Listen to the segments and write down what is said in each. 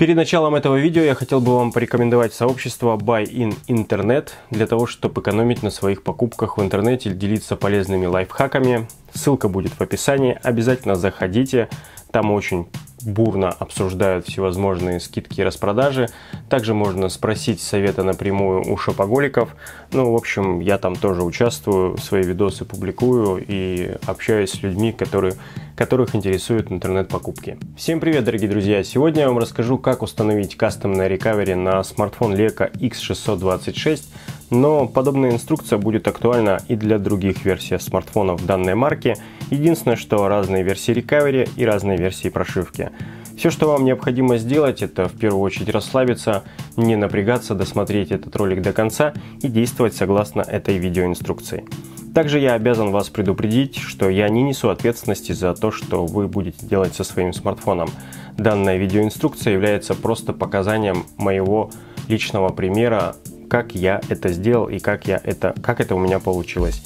Перед началом этого видео я хотел бы вам порекомендовать сообщество Buy in Internet для того, чтобы экономить на своих покупках в интернете, делиться полезными лайфхаками. Ссылка будет в описании, обязательно заходите, там очень бурно обсуждают всевозможные скидки и распродажи. Также можно спросить совета напрямую у шопоголиков. Ну, в общем, я там тоже участвую, свои видосы публикую и общаюсь с людьми, которые, которых интересуют интернет-покупки. Всем привет, дорогие друзья! Сегодня я вам расскажу, как установить кастомное рекавери на смартфон Leica X626 но подобная инструкция будет актуальна и для других версий смартфонов данной марки. Единственное, что разные версии recovery и разные версии прошивки. Все, что вам необходимо сделать, это в первую очередь расслабиться, не напрягаться, досмотреть этот ролик до конца и действовать согласно этой видеоинструкции. Также я обязан вас предупредить, что я не несу ответственности за то, что вы будете делать со своим смартфоном. Данная видеоинструкция является просто показанием моего личного примера как я это сделал и как, я это, как это у меня получилось.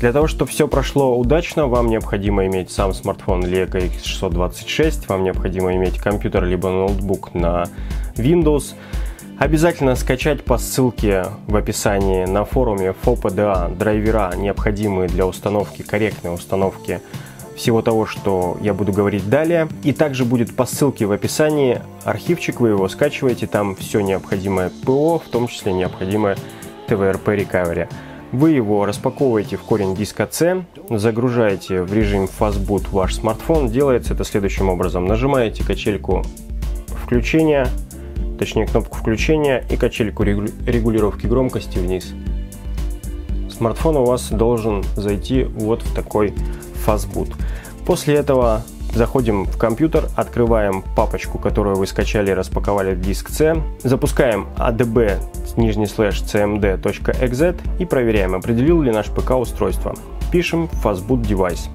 Для того, чтобы все прошло удачно, вам необходимо иметь сам смартфон Leica X626, вам необходимо иметь компьютер либо ноутбук на Windows. Обязательно скачать по ссылке в описании на форуме FOPDA драйвера, необходимые для установки, корректной установки всего того, что я буду говорить далее. И также будет по ссылке в описании архивчик, вы его скачиваете, там все необходимое ПО, в том числе необходимое TVRP Recovery. Вы его распаковываете в корень диска C, загружаете в режим Fastboot ваш смартфон. Делается это следующим образом. Нажимаете качельку включения, точнее кнопку включения и качельку регулировки громкости вниз. Смартфон у вас должен зайти вот в такой Fastboot. После этого заходим в компьютер, открываем папочку, которую вы скачали и распаковали в диск C, запускаем adb нижний слэш cmd.exe и проверяем, определил ли наш ПК устройство. Пишем fastboot device.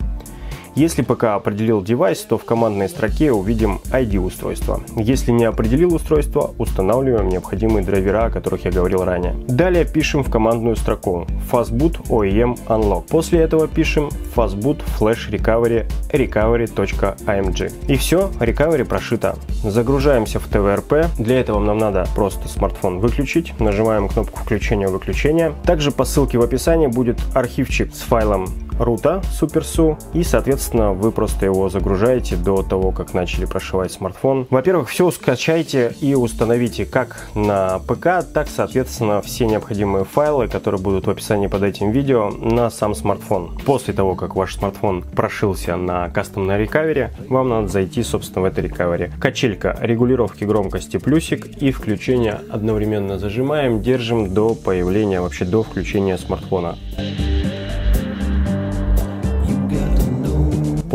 Если ПК определил девайс, то в командной строке увидим ID устройства. Если не определил устройство, устанавливаем необходимые драйвера, о которых я говорил ранее. Далее пишем в командную строку fastboot OEM unlock. После этого пишем fastboot flash recovery recovery.amg. И все, recovery прошито. Загружаемся в TVRP. Для этого нам надо просто смартфон выключить. Нажимаем кнопку включения-выключения. Также по ссылке в описании будет архивчик с файлом рута SuperSU и, соответственно, вы просто его загружаете до того, как начали прошивать смартфон. Во-первых, все скачайте и установите как на ПК, так, соответственно, все необходимые файлы, которые будут в описании под этим видео, на сам смартфон. После того, как ваш смартфон прошился на кастомной рекавере, вам надо зайти, собственно, в это рекавере. Качелька регулировки громкости плюсик и включение одновременно зажимаем, держим до появления, вообще до включения смартфона.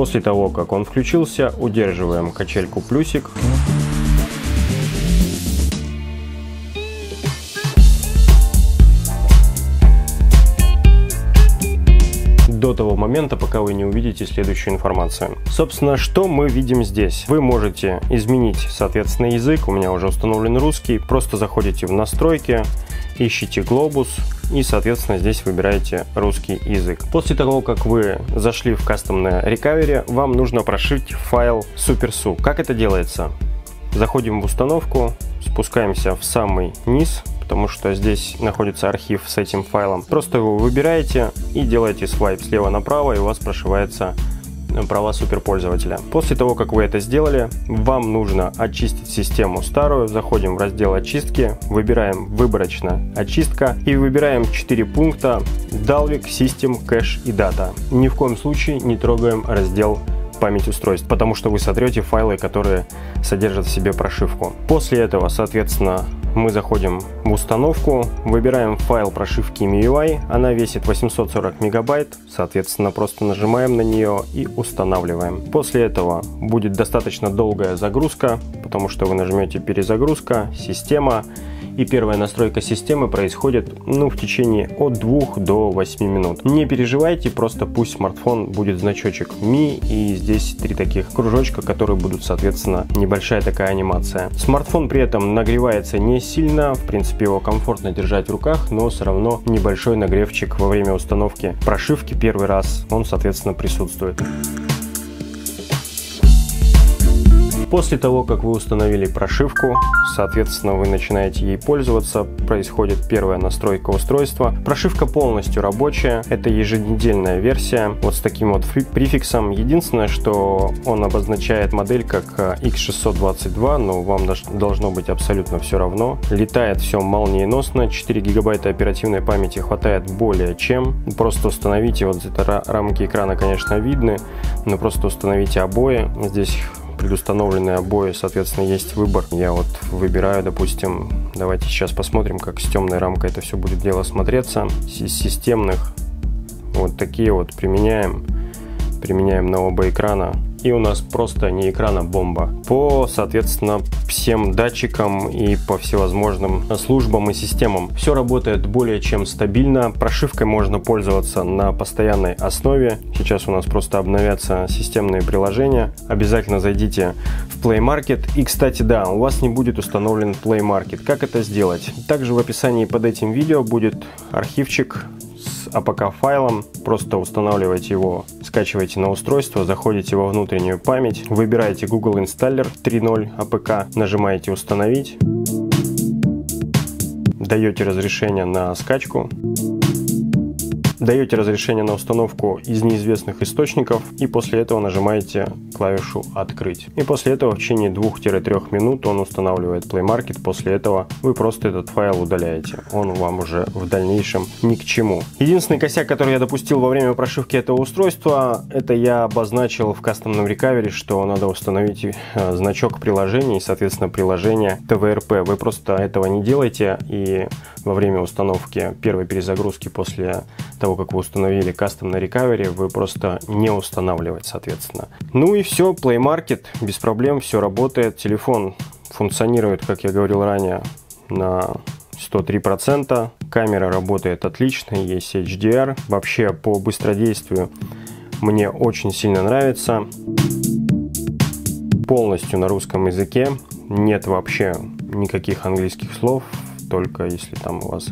После того, как он включился, удерживаем качельку плюсик. до того момента, пока вы не увидите следующую информацию. Собственно, что мы видим здесь? Вы можете изменить, соответственно, язык. У меня уже установлен русский. Просто заходите в настройки, ищите глобус и, соответственно, здесь выбираете русский язык. После того, как вы зашли в кастомное recovery, вам нужно прошить файл SuperSU. Как это делается? Заходим в установку, спускаемся в самый низ, потому что здесь находится архив с этим файлом. Просто его выбираете и делаете свайп слева направо, и у вас прошивается права суперпользователя. После того, как вы это сделали, вам нужно очистить систему старую. Заходим в раздел очистки, выбираем выборочно очистка и выбираем 4 пункта Dalvik, System, Cache и Data. Ни в коем случае не трогаем раздел память устройств, потому что вы сотрете файлы, которые содержат в себе прошивку. После этого, соответственно, мы заходим в установку, выбираем файл прошивки MIUI, она весит 840 мегабайт, соответственно просто нажимаем на нее и устанавливаем. После этого будет достаточно долгая загрузка, потому что вы нажмете перезагрузка, система, и первая настройка системы происходит ну, в течение от 2 до 8 минут. Не переживайте, просто пусть смартфон будет значочек Mi и здесь три таких кружочка, которые будут соответственно небольшая такая анимация. Смартфон при этом нагревается не сильно, в принципе его комфортно держать в руках, но все равно небольшой нагревчик во время установки прошивки первый раз он соответственно присутствует. После того, как вы установили прошивку, соответственно, вы начинаете ей пользоваться, происходит первая настройка устройства. Прошивка полностью рабочая, это еженедельная версия, вот с таким вот префиксом. Единственное, что он обозначает модель как X622, но вам должно быть абсолютно все равно. Летает все молниеносно, 4 гигабайта оперативной памяти хватает более чем. Просто установите, вот это рамки экрана, конечно, видны, но просто установите обои. Здесь предустановленные обои, соответственно, есть выбор. Я вот выбираю, допустим, давайте сейчас посмотрим, как с темной рамкой это все будет дело смотреться. Из системных вот такие вот применяем. Применяем на оба экрана и у нас просто не экран, бомба. По, соответственно, всем датчикам и по всевозможным службам и системам. Все работает более чем стабильно. Прошивкой можно пользоваться на постоянной основе. Сейчас у нас просто обновятся системные приложения. Обязательно зайдите в Play Market. И, кстати, да, у вас не будет установлен Play Market. Как это сделать? Также в описании под этим видео будет архивчик APK файлом, просто устанавливаете его, скачиваете на устройство, заходите во внутреннюю память, выбираете Google Installer 3.0 APK, нажимаете установить, даете разрешение на скачку даете разрешение на установку из неизвестных источников и после этого нажимаете клавишу «Открыть». И после этого в течение 2-3 минут он устанавливает Play Market, после этого вы просто этот файл удаляете. Он вам уже в дальнейшем ни к чему. Единственный косяк, который я допустил во время прошивки этого устройства, это я обозначил в кастомном рекавере, что надо установить э, значок приложения и, соответственно, приложение TVRP. Вы просто этого не делаете и во время установки первой перезагрузки после того, как вы установили Custom на Recovery, вы просто не устанавливать, соответственно. Ну и все, Play Market, без проблем, все работает. Телефон функционирует, как я говорил ранее, на 103%. Камера работает отлично, есть HDR. Вообще по быстродействию мне очень сильно нравится. Полностью на русском языке. Нет вообще никаких английских слов только если там у вас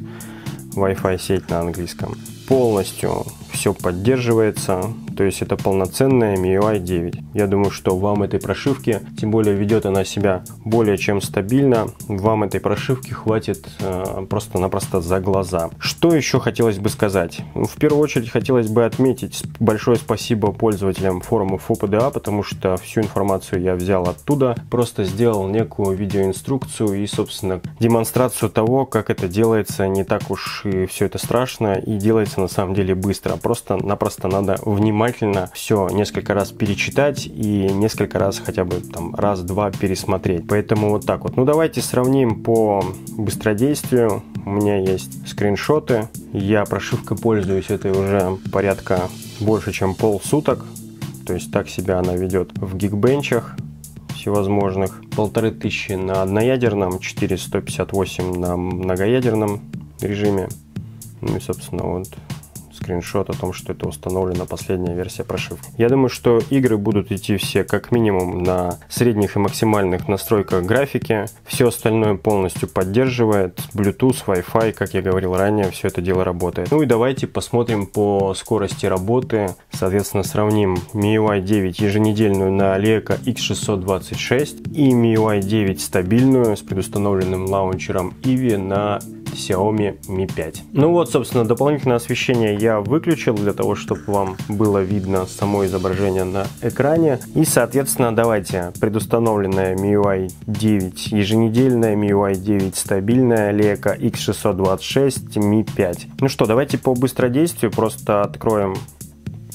Wi-Fi сеть на английском. Полностью все поддерживается, то есть это полноценная MIUI 9. Я думаю, что вам этой прошивки, тем более ведет она себя более чем стабильно, вам этой прошивки хватит э, просто-напросто за глаза. Что еще хотелось бы сказать? В первую очередь хотелось бы отметить большое спасибо пользователям форума FOPDA, потому что всю информацию я взял оттуда, просто сделал некую видеоинструкцию и, собственно, демонстрацию того, как это делается не так уж и все это страшно и делается на самом деле быстро. Просто-напросто надо внимательно все несколько раз перечитать и несколько раз хотя бы там раз-два пересмотреть. Поэтому вот так вот. Ну давайте сравним по быстродействию. У меня есть скриншоты. Я прошивкой пользуюсь этой уже порядка больше, чем полсуток. То есть так себя она ведет в гигбенчах всевозможных. Полторы тысячи на одноядерном, 4158 на многоядерном режиме. Ну и, собственно, вот скриншот о том, что это установлена последняя версия прошивки. Я думаю, что игры будут идти все как минимум на средних и максимальных настройках графики. Все остальное полностью поддерживает. Bluetooth, Wi-Fi, как я говорил ранее, все это дело работает. Ну и давайте посмотрим по скорости работы. Соответственно, сравним MIUI 9 еженедельную на Leica X626 и MIUI 9 стабильную с предустановленным лаунчером Eevee на Xiaomi Mi 5. Ну вот, собственно, дополнительное освещение я выключил для того, чтобы вам было видно само изображение на экране. И, соответственно, давайте предустановленная MIUI 9 еженедельная, MIUI 9 стабильная, Leica X626, Mi 5. Ну что, давайте по быстродействию просто откроем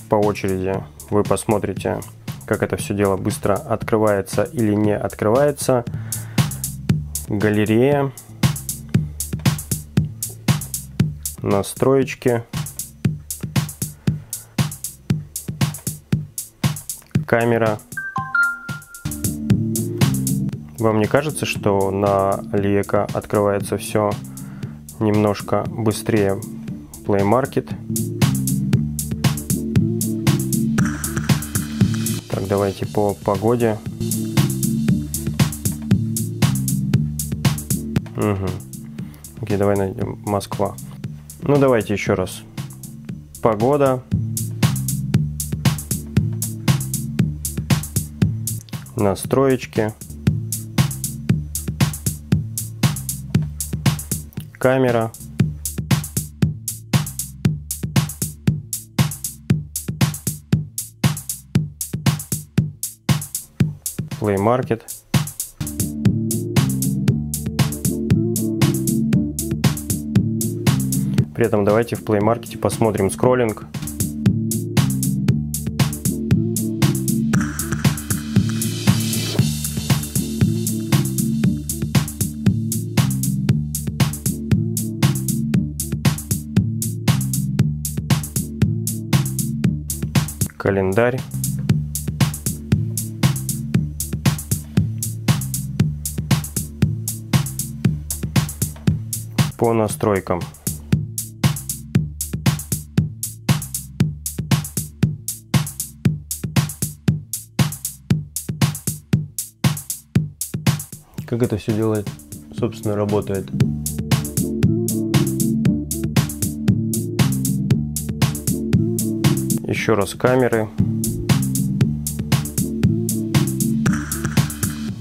по очереди. Вы посмотрите, как это все дело быстро открывается или не открывается. Галерея. Настроечки. камера. Вам не кажется, что на Лиека открывается все немножко быстрее Play Market? Так, давайте по погоде. Угу. Окей, давай найдем Москва. Ну, давайте еще раз. Погода. Настроечки. Камера. Play Market. При этом давайте в Play Market посмотрим скроллинг. Календарь. По настройкам. Как это все делает, собственно, работает? Еще раз камеры.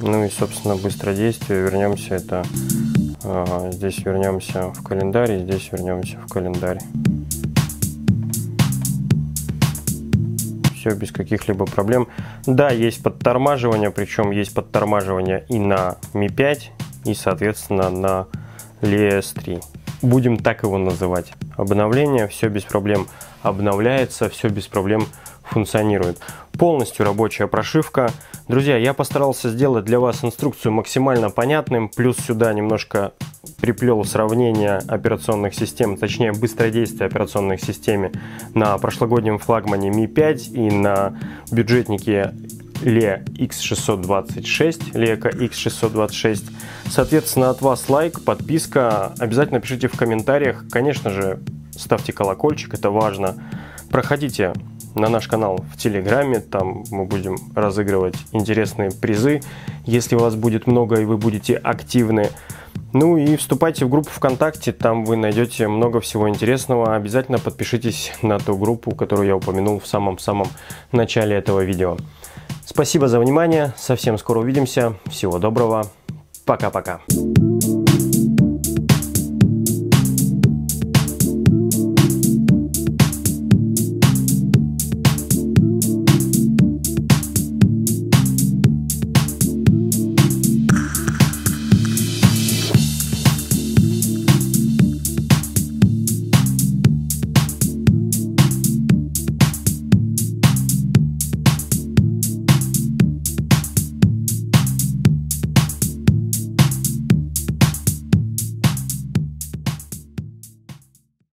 Ну и, собственно, быстродействие. Вернемся это. Ага, здесь вернемся в календарь, здесь вернемся в календарь. Все без каких-либо проблем. Да, есть подтормаживание, причем есть подтормаживание и на Mi 5, и, соответственно, на LeS 3. Будем так его называть. Обновление, все без проблем обновляется, все без проблем функционирует. Полностью рабочая прошивка. Друзья, я постарался сделать для вас инструкцию максимально понятным, плюс сюда немножко приплел сравнение операционных систем, точнее быстродействие операционных систем на прошлогоднем флагмане Mi 5 и на бюджетнике Le X626, Leca X626. Соответственно, от вас лайк, подписка. Обязательно пишите в комментариях. Конечно же, ставьте колокольчик, это важно. Проходите на наш канал в Телеграме, там мы будем разыгрывать интересные призы, если вас будет много и вы будете активны. Ну и вступайте в группу ВКонтакте, там вы найдете много всего интересного. Обязательно подпишитесь на ту группу, которую я упомянул в самом-самом начале этого видео. Спасибо за внимание, совсем скоро увидимся, всего доброго, пока-пока.